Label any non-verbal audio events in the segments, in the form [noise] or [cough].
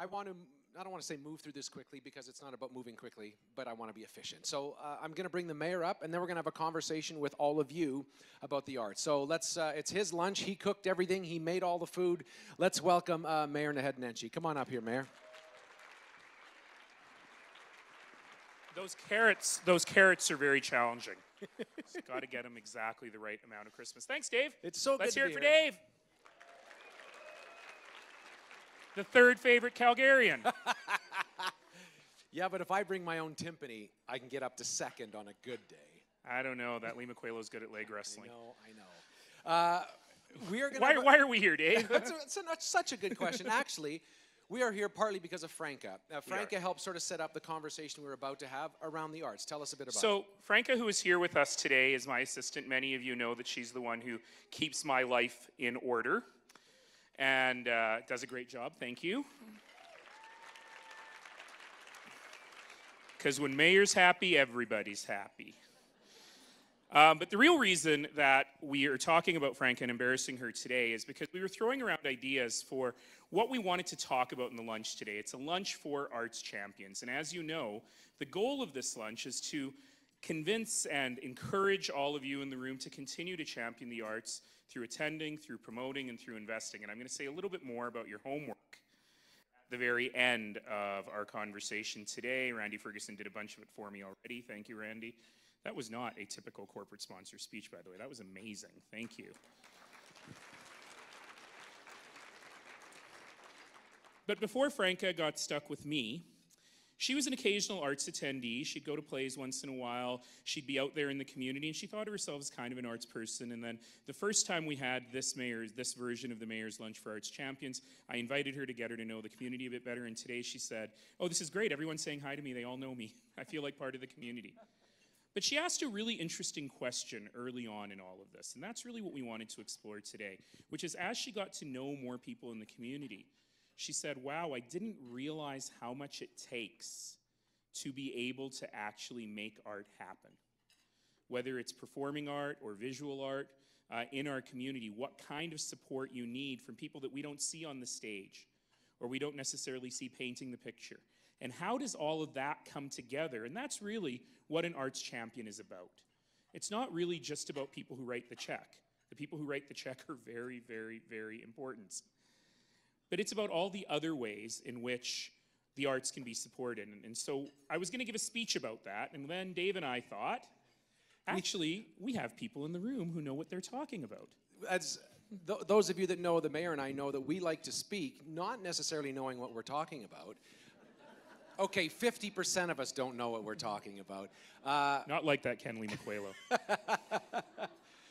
I want to, I don't want to say move through this quickly because it's not about moving quickly, but I want to be efficient. So uh, I'm going to bring the mayor up and then we're going to have a conversation with all of you about the arts. So let's, uh, it's his lunch. He cooked everything, he made all the food. Let's welcome uh, Mayor Naheed Nenshi. Come on up here, Mayor. Those carrots, those carrots are very challenging. [laughs] Got to get them exactly the right amount of Christmas. Thanks, Dave. It's so Let's good hear to it be for here. Dave. The third favorite Calgarian. [laughs] Yeah, but if I bring my own timpani, I can get up to second on a good day. I don't know. That Lee McQuailo's good at leg wrestling. No, I know. Uh, we are going Why, why are we here, Dave? [laughs] That's, a, that's a- that's such a good question. [laughs] Actually, we are here partly because of Franca. Uh, Franca helped sort of set up the conversation we were about to have around the arts. Tell us a bit about it. So, Franca, who is here with us today, is my assistant. Many of you know that she's the one who keeps my life in order and uh, does a great job. Thank you. Because when Mayor's happy, everybody's happy. Um, but the real reason that we are talking about Franca and embarrassing her today is because we were throwing around ideas for what we wanted to talk about in the lunch today. It's a lunch for arts champions. And as you know, the goal of this lunch is to convince and encourage all of you in the room to continue to champion the arts through attending, through promoting, and through investing. And I'm going to say a little bit more about your homework at the very end of our conversation today. Randy Ferguson did a bunch of it for me already. Thank you, Randy. That was not a typical corporate sponsor speech, by the way. That was amazing. Thank you. But before Franca got stuck with me, she was an occasional arts attendee. She'd go to plays once in a while. She'd be out there in the community, and she thought of herself as kind of an arts person. And then the first time we had this mayor's, this version of the Mayor's Lunch for Arts Champions, I invited her to get her to know the community a bit better. And today she said, "Oh, this is great. Everyone's saying hi to me. They all know me. [laughs] I feel like part of the community." But she asked a really interesting question early on in all of this, and that's really what we wanted to explore today, which is as she got to know more people in the community, she said, Wow, I didn't realize how much it takes to be able to actually make art happen. Whether it's performing art or visual art uh, in our community, what kind of support you need from people that we don't see on the stage or we don't necessarily see painting the picture. And how does all of that come together? And that's really what an arts champion is about. It's not really just about people who write the check. The people who write the check are very, very, very important. But it's about all the other ways in which the arts can be supported. And, and so I was going to give a speech about that. And then Dave and I thought, actually, we have people in the room who know what they're talking about. as th- those of you that know the mayor and I know that we like to speak, not necessarily knowing what we're talking about. Okay, 50% of us don't know what we're talking about. Uh, Not like that Ken Lee McQuailo.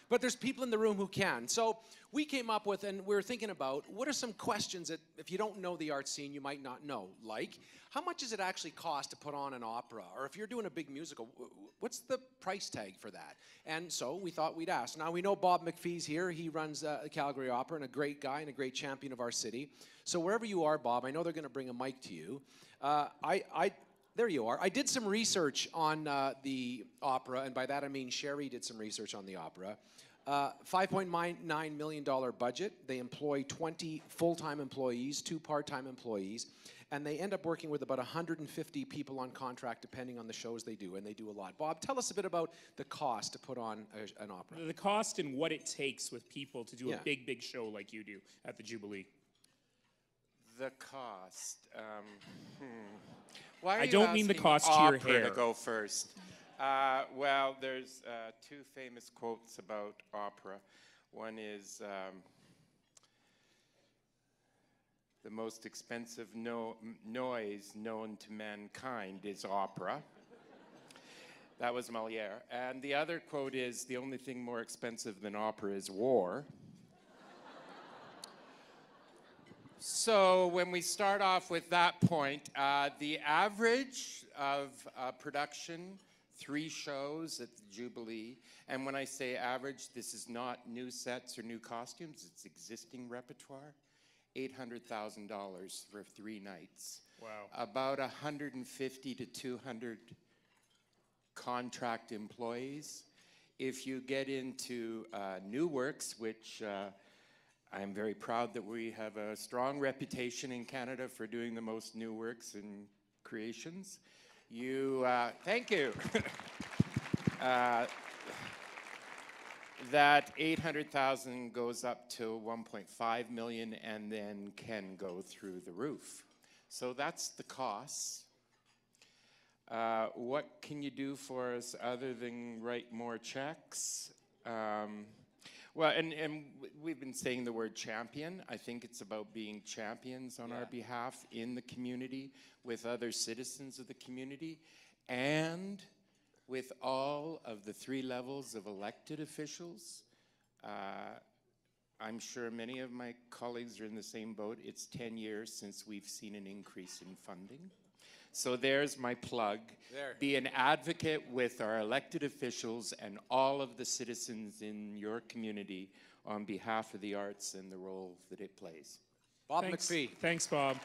But there's people in the room who can. So we came up with, and we are thinking about, what are some questions that if you don't know the art scene, you might not know? Like, how much does it actually cost to put on an opera? Or if you're doing a big musical, wh- wh- what's the price tag for that? And so we thought we'd ask. Now we know Bob McPhee's here. He runs uh, the Calgary Opera and a great guy and a great champion of our city. So wherever you are, Bob, I know they're going to bring a mic to you. Uh, I, I, there you are. I did some research on uh, the opera, and by that I mean Sherry did some research on the opera. Uh, $5.9 million budget. They employ 20 full time employees, two part time employees, and they end up working with about 150 people on contract depending on the shows they do, and they do a lot. Bob, tell us a bit about the cost to put on a, an opera. the cost and what it takes with people to do Yeah. a big, big show like you do at the Jubilee. The cost. Um, hmm. Why are I you don't mean the asking cost to your opera hair. To go first. Uh, well, there's uh, two famous quotes about opera. One is um, the most expensive no- noise known to mankind is opera. That was Moliere. And the other quote is the only thing more expensive than opera is war. So when we start off with that point, uh, the average of uh, production, three shows at the Jubilee, and when I say average, this is not new sets or new costumes, it's existing repertoire, $800,000 for three nights. Wow. About 150 to 200 contract employees. If you get into uh, new works, which I am very proud that we have a strong reputation in Canada for doing the most new works and creations. You, uh, thank you. [laughs] uh, that 800,000 goes up to 1.5 million and then can go through the roof. So that's the cost. Uh, what can you do for us other than write more checks? Um, well, and, and we've been saying the word champion. I think it's about being champions on our behalf in the community with other citizens of the community and with all of the three levels of elected officials. Uh, I'm sure many of my colleagues are in the same boat. It's 10 years since we've seen an increase in funding. So there's my plug. There. Be an advocate with our elected officials and all of the citizens in your community on behalf of the arts and the role that it plays. Bob Thanks, McPhee. Thanks, Bob.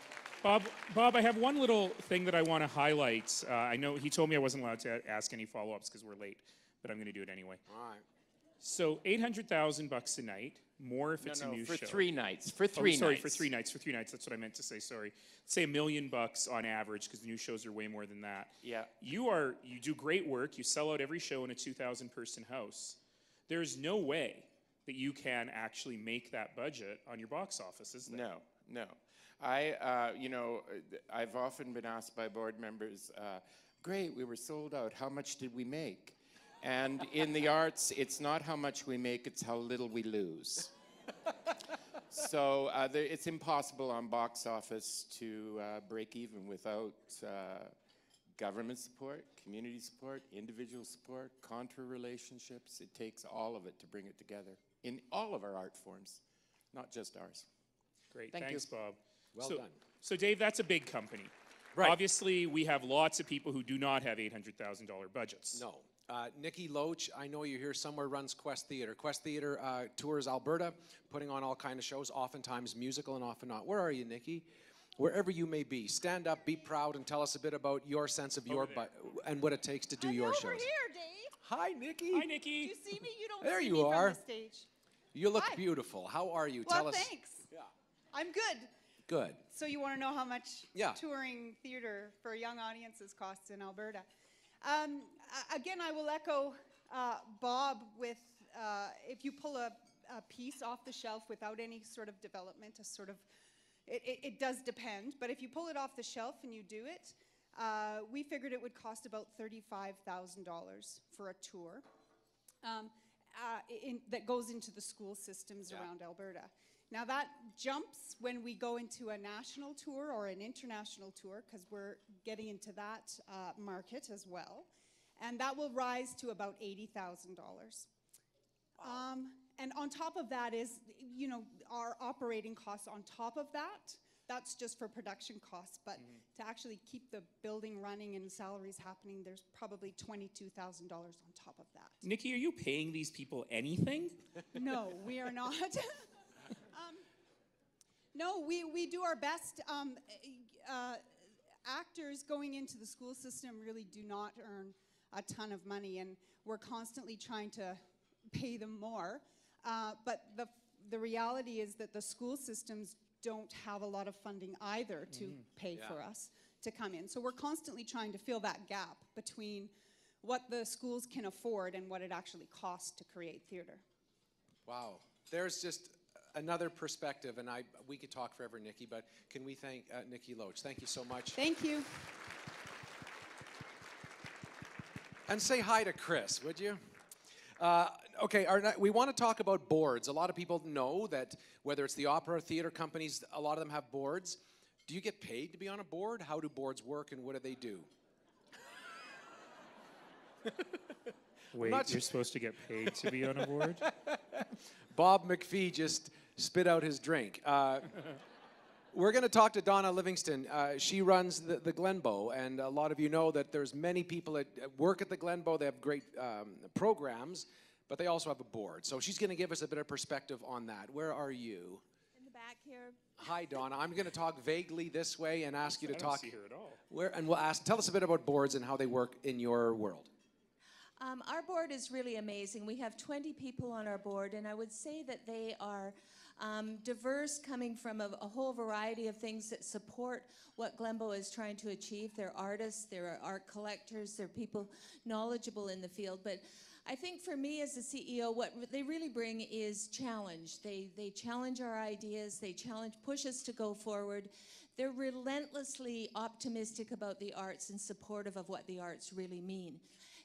Bob, Bob, I have one little thing that I want to highlight. Uh, I know he told me I wasn't allowed to ask any follow-ups because we're late, but I'm going to do it anyway. All right. So, eight hundred thousand bucks a night, more if it's a new for show. three nights. For Oh, three sorry, nights. for three nights. For three nights. That's what I meant to say. Sorry. Say a million bucks on average because the new shows are way more than that. Yeah. You are you do great work. You sell out every show in a two thousand person house. There's no way that you can actually make that budget on your box office, is there? No, no. I, uh, you know, I've often been asked by board members, uh, great, we were sold out. How much did we make? And in the arts, it's not how much we make, it's how little we lose. so uh, there, it's impossible on box office to uh, break even without uh, government support, community support, individual support, contra relationships. It takes all of it to bring it together in all of our art forms, not just ours. Great. Thank you. Thanks, Bob. Well so, done. So, Dave, that's a big company. Right. Obviously, we have lots of people who do not have $800,000 budgets. No. Uh, Nikki Loach, I know you're here somewhere, runs Quest Theatre. Quest Theatre uh, tours Alberta, putting on all kind of shows, oftentimes musical and often not. Where are you, Nikki? Wherever you may be, stand up, be proud, and tell us a bit about your sense of your there. bu- and what it takes to do I'm your over shows. here, Dave. Hi, Nikki. Hi, Nikki. Do you see me? You don't There see you me are. from the stage. You look Hi. beautiful. How are you? Well, tell us. thanks. I'm good. Good. So you want to know how much Yeah. touring theater for young audiences costs in Alberta? Um, a- again, I will echo uh, Bob with uh, if you pull a, a piece off the shelf without any sort of development, a sort of it, it, it does depend, but if you pull it off the shelf and you do it, uh, we figured it would cost about thirty-five thousand dollars for a tour. um, uh, in, that goes into the school systems Yeah. around Alberta. Now that jumps when we go into a national tour or an international tour because we're getting into that uh, market as well, and that will rise to about eighty thousand dollars. Um, and on top of that is, you know, our operating costs on top of that. That's just for production costs, but to actually keep the building running and salaries happening, there's probably twenty-two thousand dollars on top of that. Nikki, are you paying these people anything? No, [laughs] we are not. [laughs] um, no, we, we do our best. Um, uh, actors going into the school system really do not earn a ton of money, and we're constantly trying to pay them more. Uh, but the, the reality is that the school systems don't have a lot of funding either to pay for us to come in. So we're constantly trying to fill that gap between what the schools can afford and what it actually costs to create theater. Wow. There's just another perspective, and I we could talk forever, Nikki, but can we thank uh, Nikki Loach? Thank you so much. Thank you. And say hi to Chris, would you? Uh, okay, our, we want to talk about boards. A lot of people know that whether it's the opera or theater companies, a lot of them have boards. Do you get paid to be on a board? How do boards work and what do they do? [laughs] Wait, you're supposed to get paid to be on a board? [laughs] Bob McPhee just spit out his drink. Uh, we're going to talk to Donna Livingston. Uh, she runs the, the Glenbow, and a lot of you know that there's many people that work at the Glenbow. They have great um, programs, but they also have a board. So she's going to give us a bit of perspective on that. Where are you? in the back here. Hi, Donna. I'm going to talk vaguely this way and ask you to I don't talk. see her at all. Where and we'll ask. Tell us a bit about boards and how they work in your world. Um, our board is really amazing. We have 20 people on our board, and I would say that they are um, diverse, coming from a, a whole variety of things that support what Glenbow is trying to achieve. They're artists, they're art collectors, they're people knowledgeable in the field. But I think for me as a CEO, what they really bring is challenge. They, they challenge our ideas, they challenge, push us to go forward. They're relentlessly optimistic about the arts and supportive of what the arts really mean.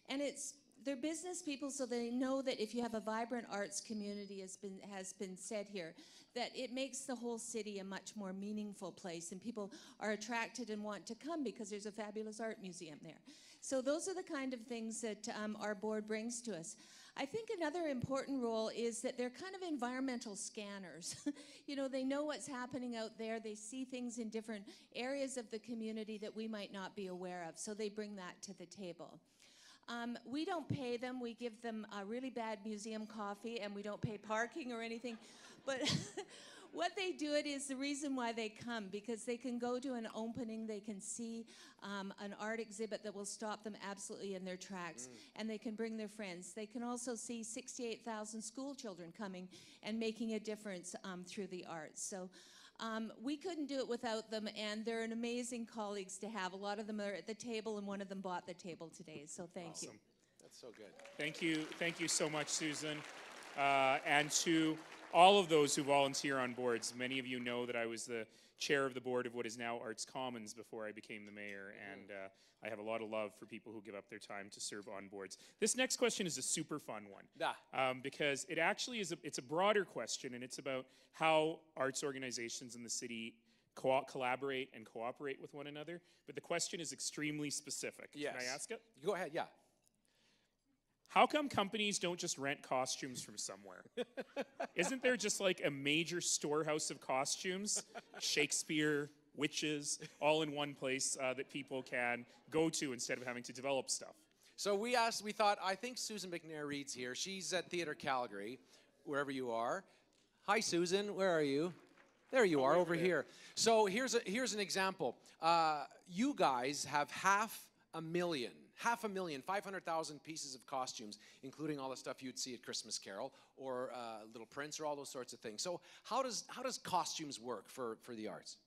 And it's they're business people, so they know that if you have a vibrant arts community, has been has been said here, that it makes the whole city a much more meaningful place, and people are attracted and want to come because there's a fabulous art museum there. So those are the kind of things that um, our board brings to us. I think another important role is that they're kind of environmental scanners. [laughs] you know, they know what's happening out there. They see things in different areas of the community that we might not be aware of. So they bring that to the table. Um, we don't pay them. We give them a really bad museum coffee, and we don't pay parking or anything. But [laughs] what they do it is the reason why they come because they can go to an opening, they can see um, an art exhibit that will stop them absolutely in their tracks, and they can bring their friends. They can also see 68,000 school children coming and making a difference um, through the arts. So. Um, we couldn't do it without them, and they're an amazing colleagues to have. A lot of them are at the table, and one of them bought the table today. So thank you. That's so good. Thank you, thank you so much, Susan. Uh, and to all of those who volunteer on boards, many of you know that I was the chair of the board of what is now Arts Commons before I became the mayor, and uh, I have a lot of love for people who give up their time to serve on boards. This next question is a super fun one um, because it actually is a, it's a broader question, and it's about how arts organizations in the city co- collaborate and cooperate with one another. But the question is extremely specific. Yes. Can I ask it? Go ahead. Yeah. How come companies don't just rent costumes from somewhere? Isn't there just like a major storehouse of costumes? Shakespeare, witches, all in one place uh, that people can go to instead of having to develop stuff. So we asked, we thought, I think Susan McNair reads here. She's at Theatre Calgary, wherever you are. Hi, Susan. Where are you? There you are, over here. So here's a, here's an example. Uh, you guys have half a million, half a million, 500,000 pieces of costumes, including all the stuff you'd see at Christmas Carol or uh, Little Prince or all those sorts of things. So how does how does costumes work for for the arts?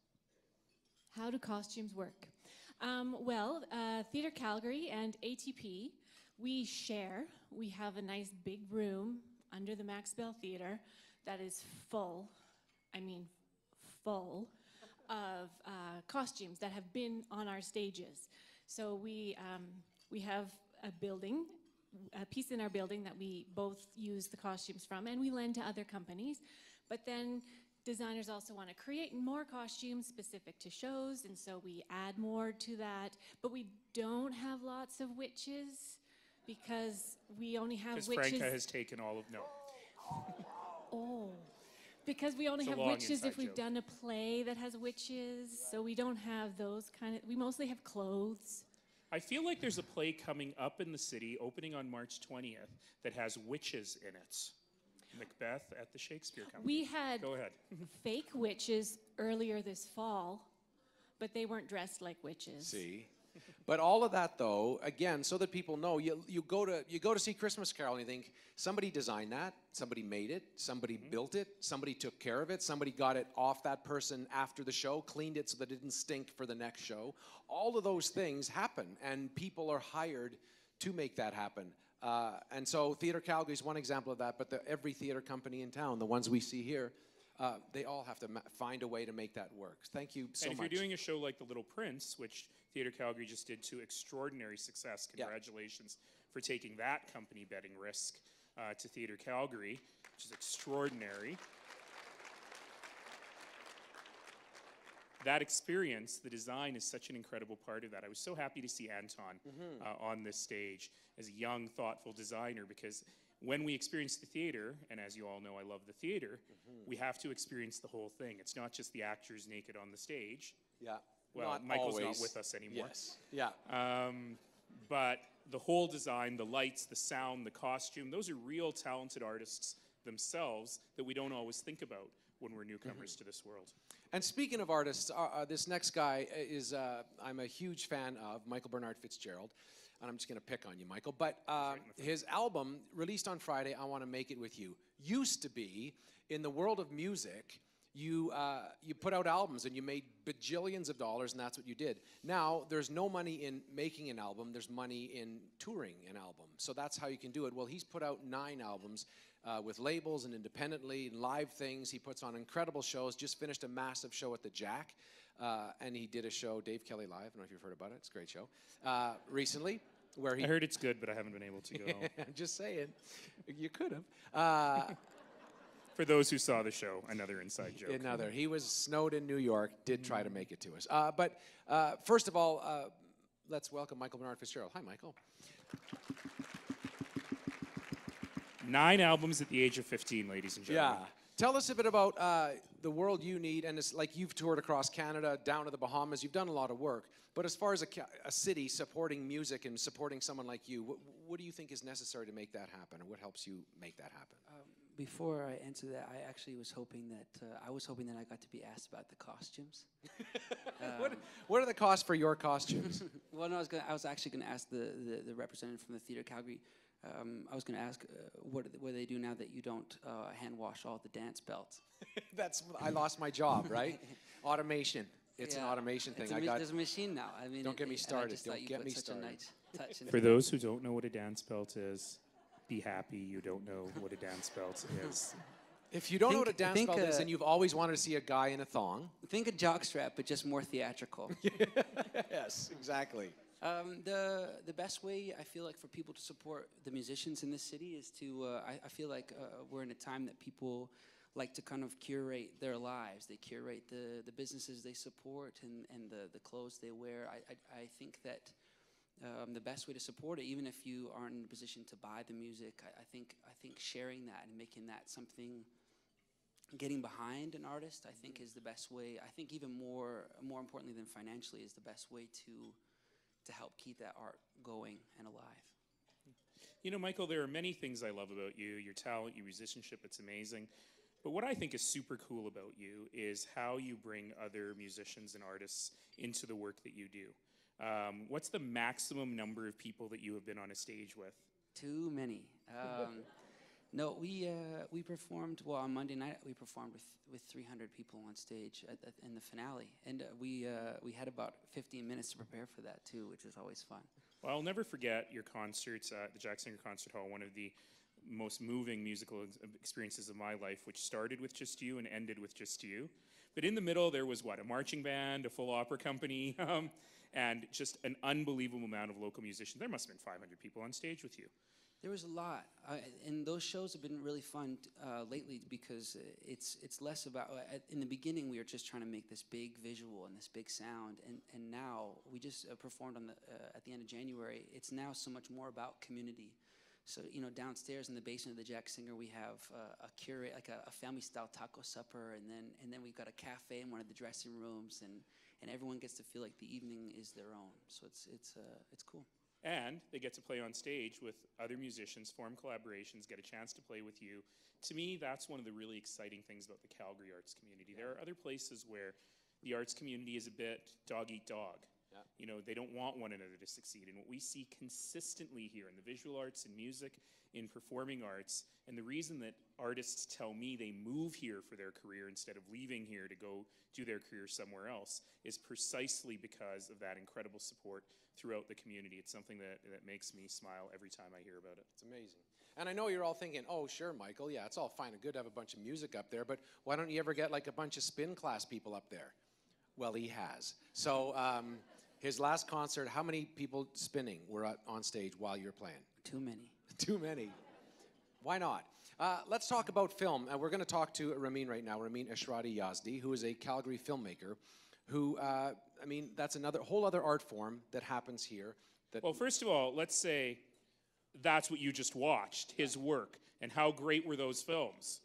How do costumes work? Um, well, uh, Theatre Calgary and ATP, we share. We have a nice big room under the Max Bell Theatre that is full, I mean, full of uh, costumes that have been on our stages. So we, um, we have a building, a piece in our building that we both use the costumes from, and we lend to other companies. But then designers also want to create more costumes specific to shows, and so we add more to that. But we don't have lots of witches because we only have witches. Franca has taken all of no. Oh. Because we only It's have witches if we've joke. done a play that has witches. So we don't have those kind of, we mostly have clothes. I feel like there's a play coming up in the city, opening on March 20th, that has witches in it. Macbeth at the Shakespeare Company. We had Go ahead. [laughs] fake witches earlier this fall, but they weren't dressed like witches. See? But all of that though, again, so that people know, you, you go to you go to see Christmas Carol and you think somebody designed that, somebody made it, somebody built it, somebody took care of it, somebody got it off that person after the show, cleaned it so that it didn't stink for the next show. All of those things happen, and people are hired to make that happen. Uh, and so Theatre Calgary is one example of that, but the, every theater company in town, the ones we see here, uh, they all have to ma- find a way to make that work. Thank you so much. and if much. you're doing a show like The Little Prince, which Theatre Calgary just did to extraordinary success, Yeah. congratulations for taking that company betting risk uh, to Theatre Calgary, which is extraordinary. That experience, the design, is such an incredible part of that. I was so happy to see Anton Mm-hmm. uh, on this stage as a young, thoughtful designer because when we experience the theater, and as you all know, I love the theater, Mm-hmm. we have to experience the whole thing. It's not just the actors naked on the stage. Yeah. Well, Not Michael's not with us anymore. Yes. Yeah. Um, but the whole design, the lights, the sound, the costume, those are real talented artists themselves that we don't always think about when we're newcomers to this world. and speaking of artists, uh, uh, this next guy is uh, I'm a huge fan of Michael Bernard Fitzgerald. and I'm just going to pick on you, Michael, but uh, his album, released on Friday, I Want to Make It With You, used to be in the world of music. You, uh, you put out albums and you made bajillions of dollars, and that's what you did. Now, there's no money in making an album, there's money in touring an album. So that's how you can do it. Well, he's put out nine albums uh, with labels and independently, and live things. He puts on incredible shows, just finished a massive show at the Jack. Uh, and he did a show, Dave Kelly Live. I don't know if you've heard about it. It's a great show. Uh, recently, where he I heard it's good, but I haven't been able to go. I'm [laughs] just saying, you could have. Uh, For those who saw the show, another inside joke. another, he was snowed in New York. Did try to make it to us. Uh, but uh, first of all, uh, let's welcome Michael Bernard Fitzgerald. Hi, Michael. Nine albums at the age of 15, ladies and gentlemen. Yeah. Tell us a bit about uh, the world you need, and it's like you've toured across Canada, down to the Bahamas. You've done a lot of work. But as far as a, ca- a city supporting music and supporting someone like you, what, what do you think is necessary to make that happen, or what helps you make that happen? Before I answer that, I actually was hoping that uh, I was hoping that I got to be asked about the costumes. [laughs] what, what are the costs for your costumes? [laughs] well, no, I was gonna, I was actually going to ask the, the, the representative from the theater Calgary. Um, I was going to ask uh, what what do they do now that you don't uh, hand wash all the dance belts. [laughs] That's I lost my job, right? automation. It's an Yeah. automation It's thing. a I got. there's a machine now. I mean, Don't it- get me it- and I started. Don't get me started. Nice touch For those who don't know what a dance belt is, be happy you don't know what a dance belt is. [laughs] If you don't know what a dance think, belt is, uh, and you've always wanted to see a guy in a thong. Think a jockstrap, but just more theatrical. [laughs] yes, exactly. Um, the the best way I feel like for people to support the musicians in this city is to uh, I, I feel like uh, we're in a time that people like to kind of curate their lives. They curate the, the businesses they support and, and the, the clothes they wear. I, I, I think that um, the best way to support it, even if you aren't in a position to buy the music, I, I think I think sharing that and making that something getting behind an artist, I think is the best way. I think even more more importantly than financially is the best way to to help keep that art going and alive. You know, Michael, there are many things I love about you your talent, your musicianship, it's amazing. But what I think is super cool about you is how you bring other musicians and artists into the work that you do. Um, what's the maximum number of people that you have been on a stage with? Too many. Um, [laughs] no, we uh, we performed well on Monday night. We performed with, with 300 people on stage at, at, in the finale, and uh, we uh, we had about 15 minutes to prepare for that too, which is always fun. Well, I'll never forget your concerts at the Jack Singer Concert Hall, one of the most moving musical ex- experiences of my life, which started with just you and ended with just you. But in the middle, there was what? A marching band, a full opera company, [laughs] um, and just an unbelievable amount of local musicians. There must have been 500 people on stage with you. There was a lot, and those shows have been really fun uh, lately because it's it's less about. Uh, in the beginning, we were just trying to make this big visual and this big sound, and and now we just uh, performed on the uh, at the end of January. It's now so much more about community. So you know, downstairs in the basement of the Jack Singer, we have a curate, like a, a family-style taco supper, and then and then we've got a cafe in one of the dressing rooms, and and everyone gets to feel like the evening is their own. So it's it's uh, it's cool. And they get to play on stage with other musicians, form collaborations, get a chance to play with you. To me, that's one of the really exciting things about the Calgary arts community. There are other places where the arts community is a bit dog eat dog. You know, they don't want one another to succeed. And what we see consistently here in the visual arts and music, in performing arts, and the reason that artists tell me they move here for their career instead of leaving here to go do their career somewhere else is precisely because of that incredible support throughout the community. It's something that, that makes me smile every time I hear about it. It's amazing. And I know you're all thinking, oh, sure, Michael, yeah, it's all fine and good to have a bunch of music up there, but why don't you ever get like a bunch of spin class people up there? Well, he has. So um, his last concert, how many people spinning were on stage while you're playing? Too many. [laughs] Too many. Why not? Uh, let's talk about film. Uh, we're going to talk to Ramin right now, Ramin Ashrati Yazdi, who is a Calgary filmmaker. Who, uh, I mean, that's another whole other art form that happens here. That Well, first of all, let's say that's what you just watched, his work, and how great were those films?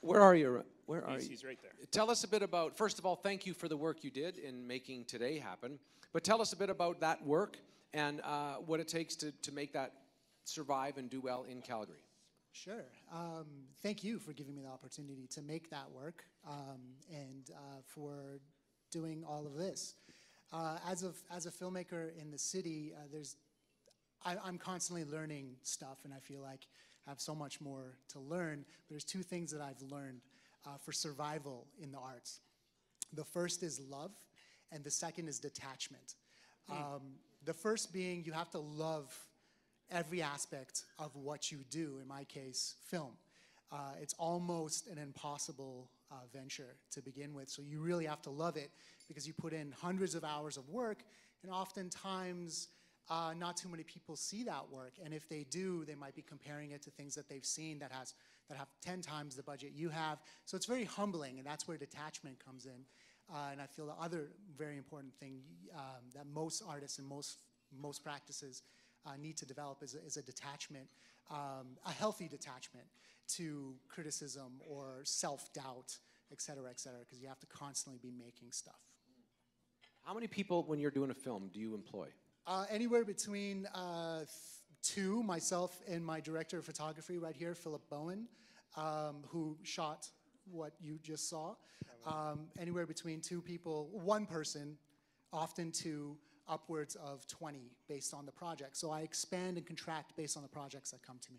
where are you? Ra- Where are He's, you? he's right there. Tell us a bit about, first of all, thank you for the work you did in making today happen. But tell us a bit about that work and uh, what it takes to, to make that survive and do well in Calgary. Sure. Um, thank you for giving me the opportunity to make that work um, and uh, for doing all of this. Uh, as, of, as a filmmaker in the city, uh, there's, I, I'm constantly learning stuff, and I feel like I have so much more to learn. But there's two things that I've learned uh, for survival in the arts. The first is love, and the second is detachment. Um, the first being you have to love every aspect of what you do, in my case, film. Uh, it's almost an impossible uh, venture to begin with, so you really have to love it because you put in hundreds of hours of work, and oftentimes uh, not too many people see that work, and if they do, they might be comparing it to things that they've seen that has that have 10 times the budget you have. So it's very humbling, and that's where detachment comes in. Uh, and I feel the other very important thing um, that most artists and most most practices uh, need to develop is a, is a detachment, um, a healthy detachment to criticism or self-doubt, et cetera, et cetera, because you have to constantly be making stuff. How many people, when you're doing a film, do you employ? Uh, anywhere between uh, two, myself and my director of photography right here, Philip Bowen, um, who shot what you just saw. Um, anywhere between two people, one person, often two, upwards of 20 based on the project. So I expand and contract based on the projects that come to me.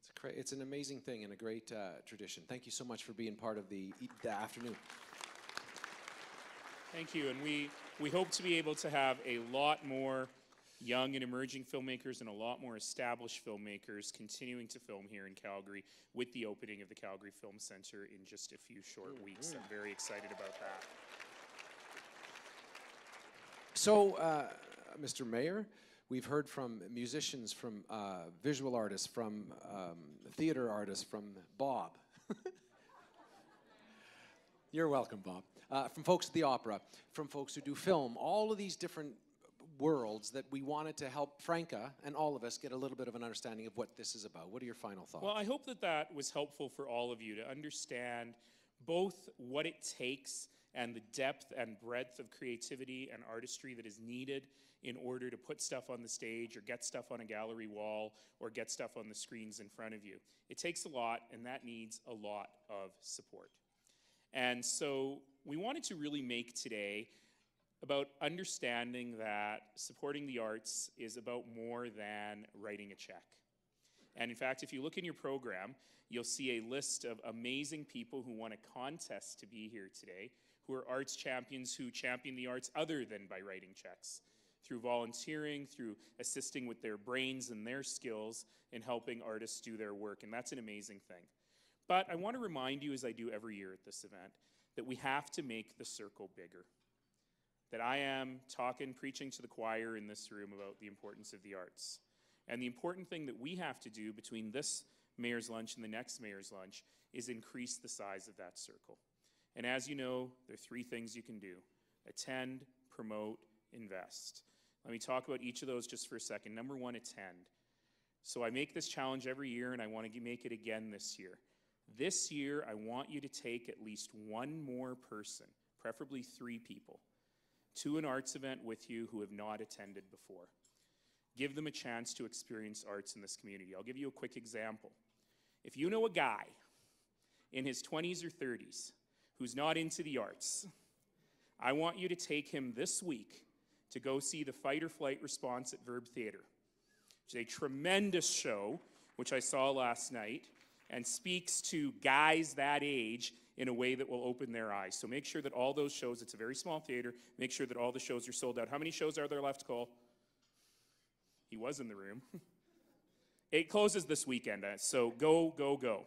It's, a cra- it's an amazing thing and a great uh, tradition. Thank you so much for being part of the, e- the afternoon. Thank you, and we, we hope to be able to have a lot more young and emerging filmmakers and a lot more established filmmakers continuing to film here in Calgary with the opening of the Calgary Film Center in just a few short weeks. I'm very excited about that. So, uh, Mr. Mayor, we've heard from musicians, from uh, visual artists, from um, theater artists, from Bob. [laughs] You're welcome, Bob. Uh, from folks at the opera, from folks who do film, all of these different worlds that we wanted to help Franca and all of us get a little bit of an understanding of what this is about. What are your final thoughts? Well, I hope that that was helpful for all of you to understand both what it takes and the depth and breadth of creativity and artistry that is needed in order to put stuff on the stage or get stuff on a gallery wall or get stuff on the screens in front of you. It takes a lot, and that needs a lot of support. And so we wanted to really make today about understanding that supporting the arts is about more than writing a check. And in fact, if you look in your program, you'll see a list of amazing people who won a contest to be here today, who are arts champions who champion the arts other than by writing checks, through volunteering, through assisting with their brains and their skills in helping artists do their work. And that's an amazing thing. But I want to remind you, as I do every year at this event, that we have to make the circle bigger that I am talking, preaching to the choir in this room about the importance of the arts. And the important thing that we have to do between this mayor's lunch and the next mayor's lunch is increase the size of that circle. And as you know, there are three things you can do attend, promote, invest. Let me talk about each of those just for a second. Number one, attend. So I make this challenge every year, and I want to make it again this year. This year, I want you to take at least one more person, preferably three people, to an arts event with you who have not attended before. Give them a chance to experience arts in this community. I'll give you a quick example. If you know a guy in his 20s or 30s who's not into the arts, I want you to take him this week to go see the Fight or Flight Response at Verb Theatre. It's a tremendous show, which I saw last night, and speaks to guys that age in a way that will open their eyes. So make sure that all those shows, it's a very small theater, make sure that all the shows are sold out. How many shows are there left, Cole? He was in the room. [laughs] it closes this weekend, uh, so go, go, go.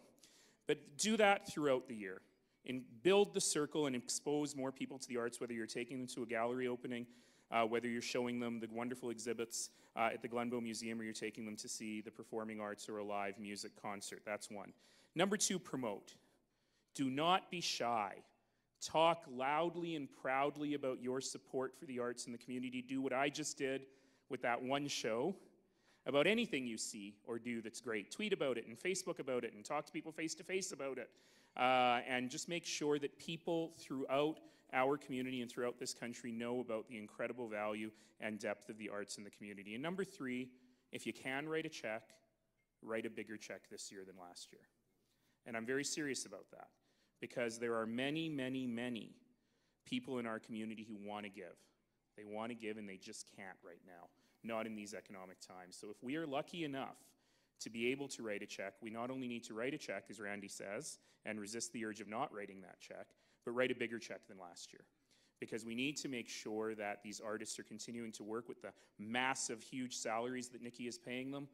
But do that throughout the year and build the circle and expose more people to the arts, whether you're taking them to a gallery opening, uh, whether you're showing them the wonderful exhibits uh, at the Glenbow Museum or you're taking them to see the performing arts or a live music concert. That's one. Number two, promote. Do not be shy. Talk loudly and proudly about your support for the arts in the community. Do what I just did with that one show about anything you see or do that's great. Tweet about it and Facebook about it and talk to people face to face about it. Uh, and just make sure that people throughout our community and throughout this country know about the incredible value and depth of the arts in the community. And number three, if you can write a check, write a bigger check this year than last year. And I'm very serious about that because there are many, many, many people in our community who want to give. They want to give and they just can't right now, not in these economic times. So if we are lucky enough to be able to write a check, we not only need to write a check, as Randy says, and resist the urge of not writing that check, but write a bigger check than last year. Because we need to make sure that these artists are continuing to work with the massive, huge salaries that Nikki is paying them.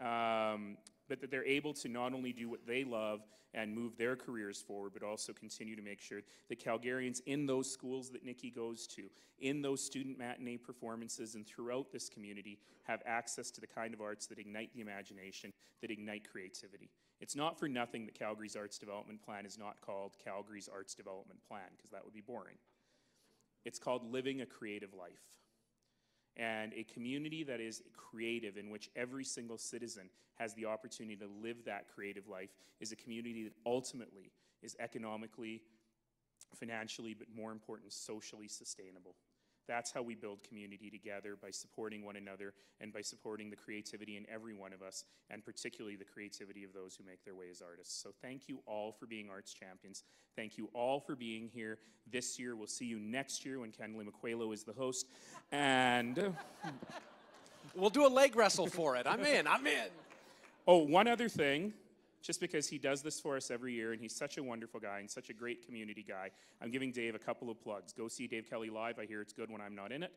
Um, but that they're able to not only do what they love and move their careers forward, but also continue to make sure that Calgarians in those schools that Nikki goes to, in those student matinee performances, and throughout this community have access to the kind of arts that ignite the imagination, that ignite creativity. It's not for nothing that Calgary's Arts Development Plan is not called Calgary's Arts Development Plan, because that would be boring. It's called Living a Creative Life and a community that is creative, in which every single citizen has the opportunity to live that creative life, is a community that ultimately is economically, financially, but more important, socially sustainable. That's how we build community together by supporting one another and by supporting the creativity in every one of us, and particularly the creativity of those who make their way as artists. So, thank you all for being arts champions. Thank you all for being here this year. We'll see you next year when Ken Limaquelo is the host. And. [laughs] We'll do a leg wrestle for it. I'm in. I'm in. Oh, one other thing, just because he does this for us every year and he's such a wonderful guy and such a great community guy, I'm giving Dave a couple of plugs. Go see Dave Kelly live. I hear it's good when I'm not in it.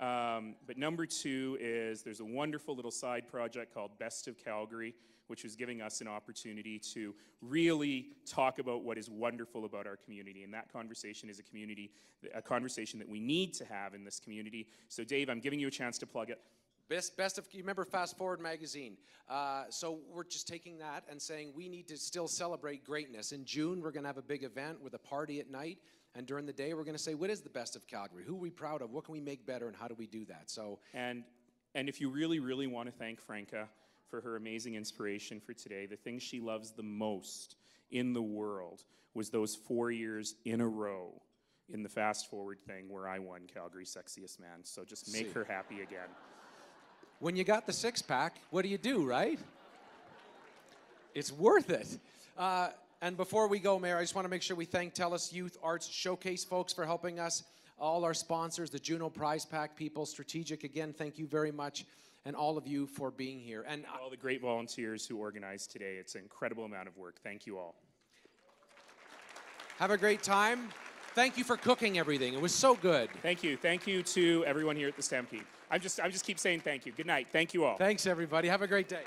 Um, but number two is there's a wonderful little side project called Best of Calgary, which is giving us an opportunity to really talk about what is wonderful about our community. And that conversation is a community, a conversation that we need to have in this community. So, Dave, I'm giving you a chance to plug it. Best, best of, you remember Fast Forward magazine. Uh, so we're just taking that and saying we need to still celebrate greatness. In June, we're going to have a big event with a party at night. And during the day, we're going to say, what is the best of Calgary? Who are we proud of? What can we make better? And how do we do that? So And, and if you really, really want to thank Franca for her amazing inspiration for today, the thing she loves the most in the world was those four years in a row in the fast forward thing where I won Calgary's Sexiest Man. So just make See. her happy again. When you got the six pack, what do you do, right? It's worth it. Uh, and before we go, Mayor, I just want to make sure we thank TELUS Youth Arts Showcase folks for helping us, all our sponsors, the Juno Prize Pack people, Strategic, again, thank you very much, and all of you for being here. And All the great volunteers who organized today. It's an incredible amount of work. Thank you all. have a great time. Thank you for cooking everything. It was so good. Thank you. Thank you to everyone here at the Stampede. I'm just, I just keep saying thank you. Good night. Thank you all. Thanks, everybody. Have a great day.